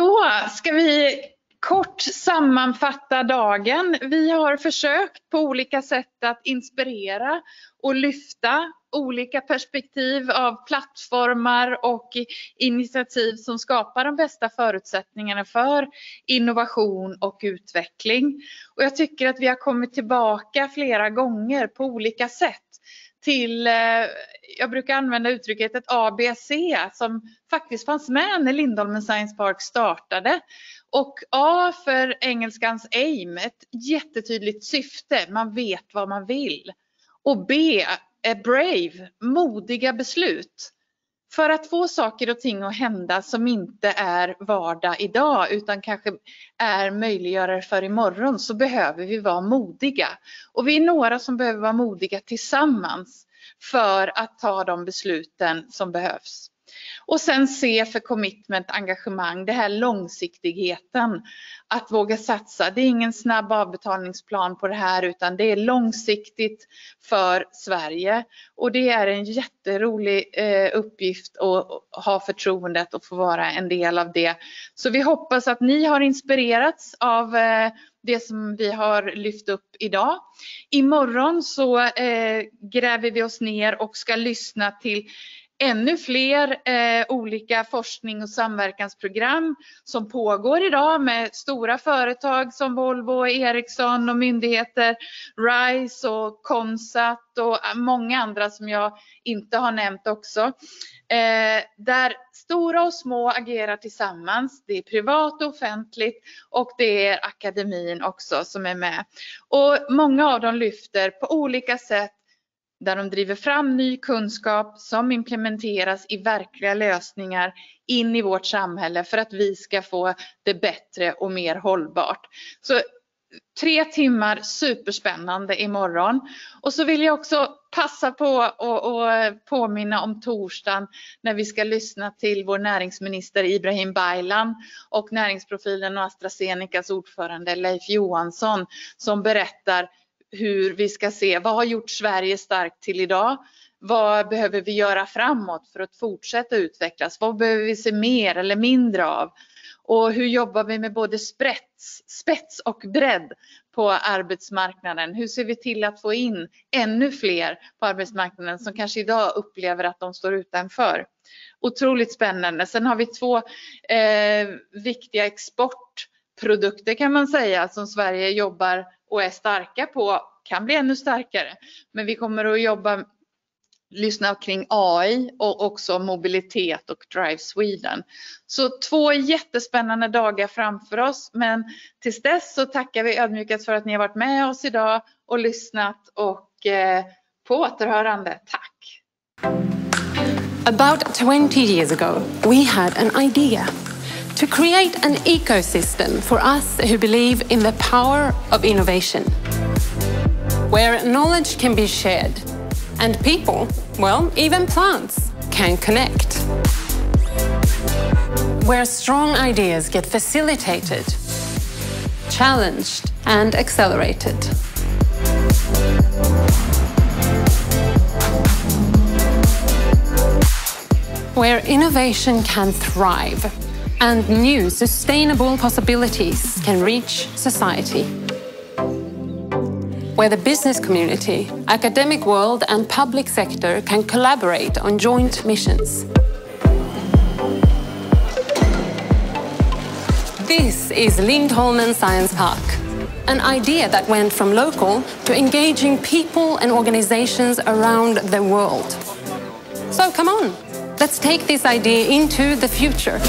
Då ska vi kort sammanfatta dagen. Vi har försökt på olika sätt att inspirera och lyfta olika perspektiv av plattformar och initiativ som skapar de bästa förutsättningarna för innovation och utveckling. Och jag tycker att vi har kommit tillbaka flera gånger på olika sätt till, eh, jag brukar använda uttrycket ett ABC som faktiskt fanns med när Lindholmen Science Park startade. Och A för engelskans aim, ett jättetydligt syfte, man vet vad man vill. Och B, är brave, modiga beslut. För att få saker och ting att hända som inte är vardag idag utan kanske är möjliggörare för imorgon så behöver vi vara modiga. Och vi är några som behöver vara modiga tillsammans för att ta de besluten som behövs. Och sen C för commitment, engagemang, det här långsiktigheten. Att våga satsa. Det är ingen snabb avbetalningsplan på det här utan det är långsiktigt för Sverige. Och det är en jätterolig eh, uppgift att ha förtroendet och få vara en del av det. Så vi hoppas att ni har inspirerats av eh, det som vi har lyft upp idag. Imorgon så eh, gräver vi oss ner och ska lyssna till ännu fler eh, olika forskning och samverkansprogram som pågår idag med stora företag som Volvo, Ericsson och myndigheter, RISE och Consat och eh, många andra som jag inte har nämnt också. Eh, där stora och små agerar tillsammans. Det är privat och offentligt och det är akademin också som är med. Och många av dem lyfter på olika sätt där de driver fram ny kunskap som implementeras i verkliga lösningar in i vårt samhälle för att vi ska få det bättre och mer hållbart. Så tre timmar superspännande imorgon. Och så vill jag också passa på att påminna om torsdagen när vi ska lyssna till vår näringsminister Ibrahim Baylan och näringsprofilen och AstraZenecas ordförande Leif Johansson som berättar hur vi ska se vad har gjort Sverige starkt till idag? Vad behöver vi göra framåt för att fortsätta utvecklas? Vad behöver vi se mer eller mindre av? Och hur jobbar vi med både spets, spets och bredd på arbetsmarknaden? Hur ser vi till att få in ännu fler på arbetsmarknaden som kanske idag upplever att de står utanför? Otroligt spännande. Sen har vi två eh, viktiga Produkter kan man säga som Sverige jobbar och är starka på kan bli ännu starkare. Men vi kommer att jobba, lyssna kring AI och också mobilitet och Drive Sweden. Så två jättespännande dagar framför oss. Men tills dess så tackar vi ödmjukast för att ni har varit med oss idag och lyssnat och eh, på återhörande. Tack! About 20 years ago we had an idea. To create an ecosystem for us who believe in the power of innovation, where knowledge can be shared and people, well, even plants, can connect, where strong ideas get facilitated, challenged, and accelerated. Where innovation can thrive and new sustainable possibilities can reach society. Where the business community, academic world and public sector can collaborate on joint missions. This is Lindholmen Science Park, an idea that went from local to engaging people and organizations around the world. So come on, let's take this idea into the future.